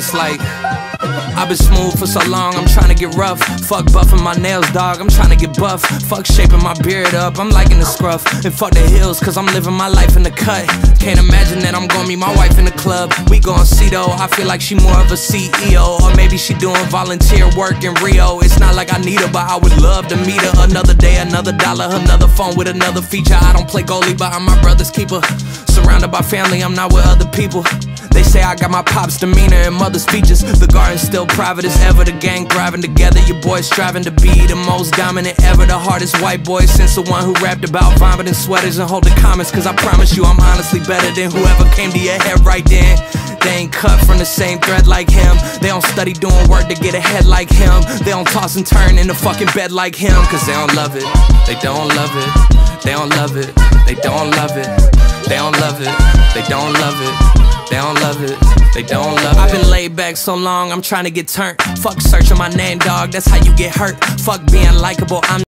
It's like I've been smooth for so long, I'm trying to get rough. Fuck buffing my nails, dog, I'm trying to get buff. Fuck shaping my beard up, I'm liking the scruff. And fuck the hills, cause I'm living my life in the cut. Can't imagine that I'm gonna meet my wife in the club. We gon' see though, I feel like she more of a CEO. Or maybe she doing volunteer work in Rio. It's not like I need her, but I would love to meet her. Another day, another dollar, another phone with another feature. I don't play goalie, but I'm my brother's keeper. Surrounded by family, I'm not with other people. They say I got my pop's demeanor and mother's features. The garden's still private as ever. The gang thriving together. Your boys striving to be the most dominant ever. The hardest white boy since the one who rapped about vomiting sweaters and holding comments. Cause I promise you, I'm honestly better than whoever came to your head right then. They ain't cut from the same thread like him. They don't study doing work to get ahead like him. They don't toss and turn in the fucking bed like him. Cause they don't love it. They don't love it. They don't love it. They don't love it. They don't love it. They don't love it. They don't love it, they don't love it. I've been laid back so long, I'm trying to get turned. Fuck searching my name, dog, that's how you get hurt. Fuck being likable, I'm